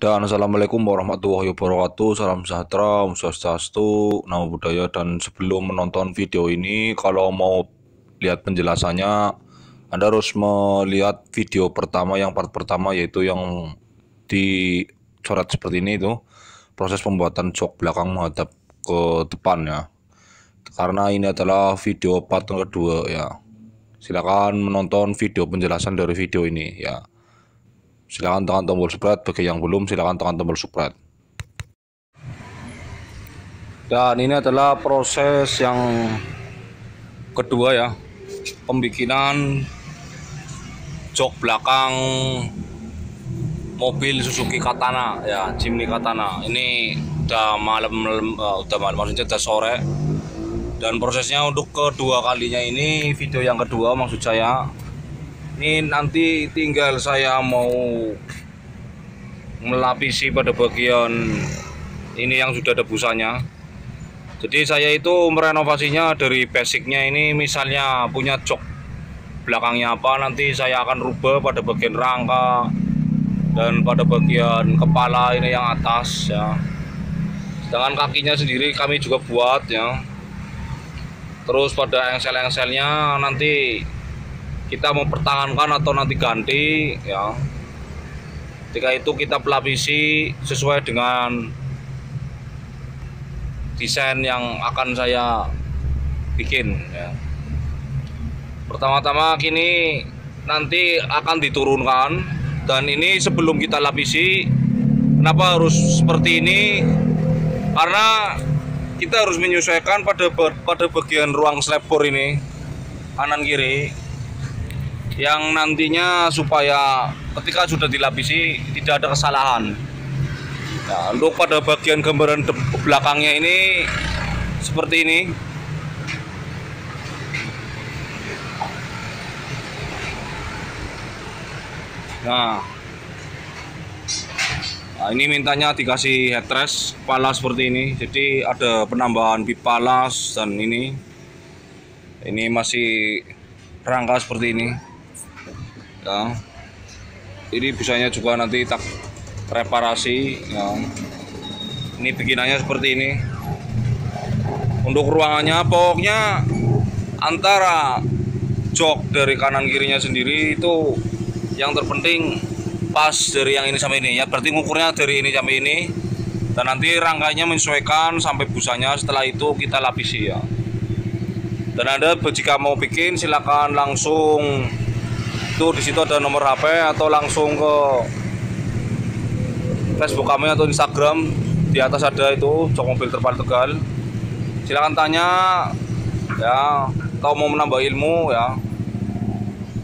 Dan Assalamualaikum warahmatullahi wabarakatuh. Salam sejahtera, Om Swastiastu, Nama Budaya Dan sebelum menonton video ini Kalau mau lihat penjelasannya Anda harus melihat video pertama Yang part pertama yaitu yang Dicoret seperti ini itu. Proses pembuatan jok belakang menghadap ke depan ya. Karena ini adalah video part kedua ya. Silakan menonton video penjelasan dari video ini ya Silahkan tekan tombol subscribe bagi yang belum silahkan tekan tombol subscribe. Dan ini adalah proses yang kedua ya, pembikinan jok belakang mobil Suzuki Katana ya, Jimny Katana. Ini udah malam, uh, udah malam maksudnya udah sore. Dan prosesnya untuk kedua kalinya ini video yang kedua maksud saya ini nanti tinggal saya mau melapisi pada bagian ini yang sudah ada busanya. Jadi saya itu merenovasinya dari basicnya ini misalnya punya jok belakangnya apa nanti saya akan rubah pada bagian rangka dan pada bagian kepala ini yang atas ya. Sedangkan kakinya sendiri kami juga buat ya. Terus pada engsel-engselnya nanti kita mempertahankan atau nanti ganti ya. Ketika itu kita pelapisi sesuai dengan desain yang akan saya bikin ya. pertama-tama kini nanti akan diturunkan dan ini sebelum kita lapisi kenapa harus seperti ini? Karena kita harus menyesuaikan pada pada bagian ruang slabor ini kanan kiri yang nantinya supaya ketika sudah dilapisi tidak ada kesalahan. Nah, untuk pada bagian gambaran belakangnya ini seperti ini. Nah, nah ini mintanya dikasih headrest kepala seperti ini. Jadi ada penambahan bip palas dan ini ini masih rangka seperti ini ya. Ini busanya juga nanti tak reparasi ya. Ini bikinannya seperti ini. Untuk ruangannya pokoknya antara jok dari kanan kirinya sendiri itu yang terpenting pas dari yang ini sampai ini. Ya berarti ngukurnya dari ini sampai ini. Dan nanti rangkainya menyesuaikan sampai busanya. Setelah itu kita lapisi ya. Dan anda jika mau bikin silakan langsung itu di situ ada nomor HP atau langsung ke Facebook kami atau Instagram. Di atas ada itu jok mobil terpal Tegal. Silakan tanya ya. Atau mau menambah ilmu ya.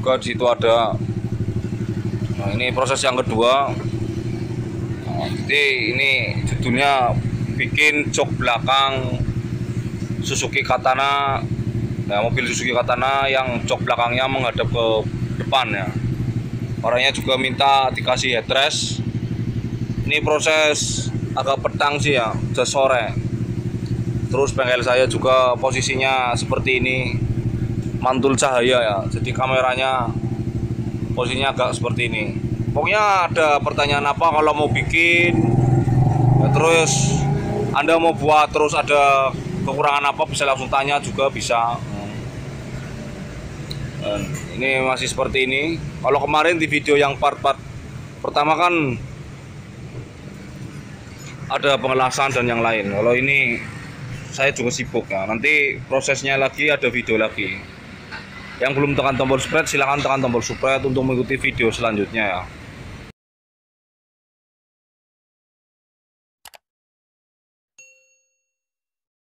Juga di situ ada. Nah ini proses yang kedua. Nah, jadi ini judulnya bikin jok belakang Suzuki Katana. Nah mobil Suzuki Katana yang jok belakangnya menghadap ke depan ya. Orangnya juga minta dikasih headrest ini proses agak petang sih ya. Udah sore. Terus bengkel saya juga posisinya seperti ini. Mantul cahaya ya. Jadi kameranya posisinya agak seperti ini. Pokoknya ada pertanyaan apa kalau mau bikin ya, terus anda mau buat terus ada kekurangan apa bisa langsung tanya juga bisa. Dan ini masih seperti ini. Kalau kemarin di video yang part-part pertama kan ada pengelasan dan yang lain. Kalau ini saya juga sibuk. Ya nanti prosesnya lagi ada video lagi. Yang belum tekan tombol subscribe silahkan tekan tombol subscribe untuk mengikuti video selanjutnya ya